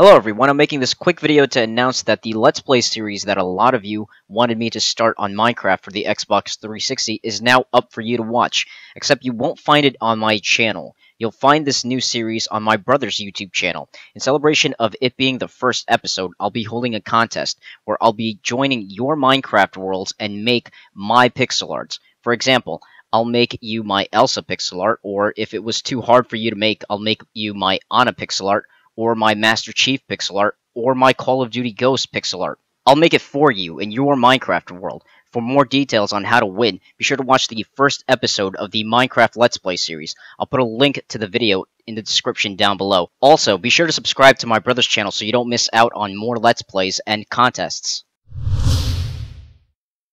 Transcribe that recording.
Hello everyone, I'm making this quick video to announce that the Let's Play series that a lot of you wanted me to start on Minecraft for the Xbox 360 is now up for you to watch, except you won't find it on my channel. You'll find this new series on my brother's YouTube channel. In celebration of it being the first episode, I'll be holding a contest where I'll be joining your Minecraft worlds and make my pixel arts. For example, I'll make you my Elsa pixel art, or if it was too hard for you to make, I'll make you my Anna pixel art, or my Master Chief pixel art, or my Call of Duty Ghost pixel art. I'll make it for you in your Minecraft world. For more details on how to win, be sure to watch the first episode of the Minecraft Let's Play series. I'll put a link to the video in the description down below. Also, be sure to subscribe to my brother's channel so you don't miss out on more Let's Plays and contests.